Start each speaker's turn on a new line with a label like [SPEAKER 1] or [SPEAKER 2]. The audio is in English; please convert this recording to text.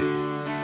[SPEAKER 1] Música